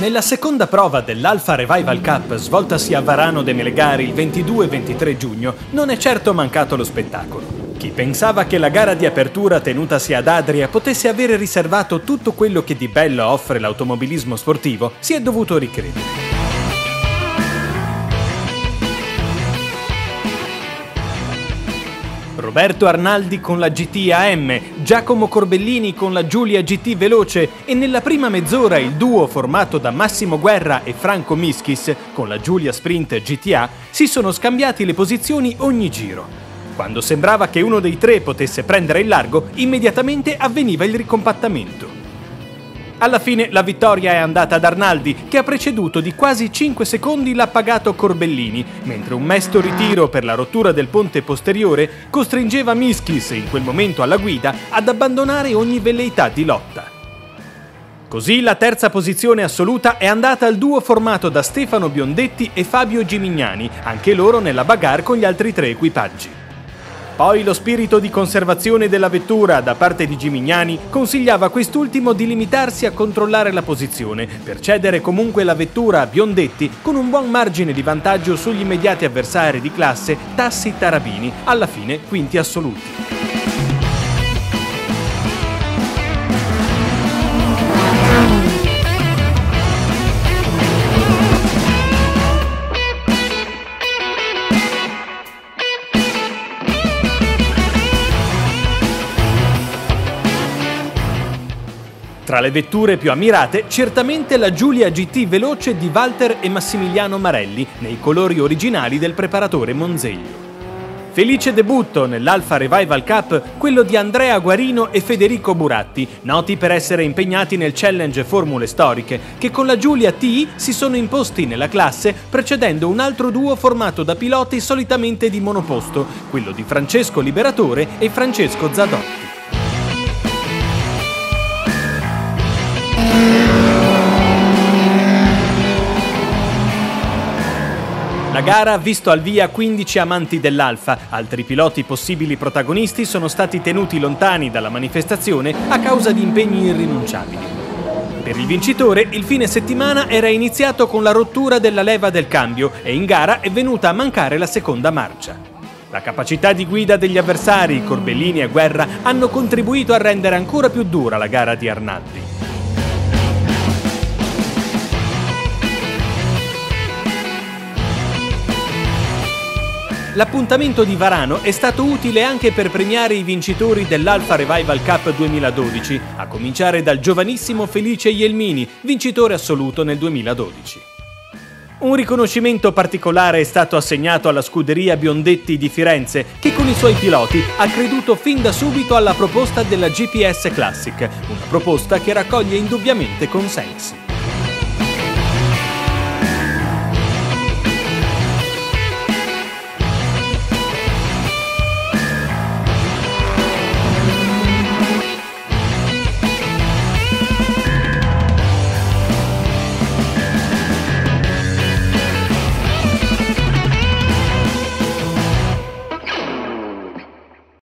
Nella seconda prova dell'Alfa Revival Cup svoltasi a Varano de Melegari il 22 e 23 giugno non è certo mancato lo spettacolo. Chi pensava che la gara di apertura tenutasi ad Adria potesse avere riservato tutto quello che di bello offre l'automobilismo sportivo si è dovuto ricredere. Roberto Arnaldi con la GT AM, Giacomo Corbellini con la Giulia GT Veloce e nella prima mezz'ora il duo formato da Massimo Guerra e Franco Mischis con la Giulia Sprint GTA si sono scambiati le posizioni ogni giro. Quando sembrava che uno dei tre potesse prendere il largo, immediatamente avveniva il ricompattamento. Alla fine la vittoria è andata ad Arnaldi, che ha preceduto di quasi 5 secondi l'appagato Corbellini, mentre un mesto ritiro per la rottura del ponte posteriore costringeva Mischis, in quel momento alla guida, ad abbandonare ogni velleità di lotta. Così la terza posizione assoluta è andata al duo formato da Stefano Biondetti e Fabio Gimignani, anche loro nella bagarre con gli altri tre equipaggi. Poi lo spirito di conservazione della vettura da parte di Gimignani consigliava a quest'ultimo di limitarsi a controllare la posizione per cedere comunque la vettura a Biondetti con un buon margine di vantaggio sugli immediati avversari di classe Tassi Tarabini, alla fine quinti assoluti. Tra le vetture più ammirate, certamente la Giulia GT veloce di Walter e Massimiliano Marelli, nei colori originali del preparatore Monzeglio. Felice debutto nell'Alfa Revival Cup quello di Andrea Guarino e Federico Buratti, noti per essere impegnati nel challenge Formule Storiche, che con la Giulia T si sono imposti nella classe precedendo un altro duo formato da piloti solitamente di monoposto, quello di Francesco Liberatore e Francesco Zadotti. La gara ha visto al via 15 amanti dell'Alfa, altri piloti possibili protagonisti sono stati tenuti lontani dalla manifestazione a causa di impegni irrinunciabili. Per il vincitore il fine settimana era iniziato con la rottura della leva del cambio e in gara è venuta a mancare la seconda marcia. La capacità di guida degli avversari, Corbellini e Guerra, hanno contribuito a rendere ancora più dura la gara di Arnaldi. L'appuntamento di Varano è stato utile anche per premiare i vincitori dell'Alfa Revival Cup 2012, a cominciare dal giovanissimo Felice Ielmini, vincitore assoluto nel 2012. Un riconoscimento particolare è stato assegnato alla scuderia Biondetti di Firenze, che con i suoi piloti ha creduto fin da subito alla proposta della GPS Classic, una proposta che raccoglie indubbiamente consensi.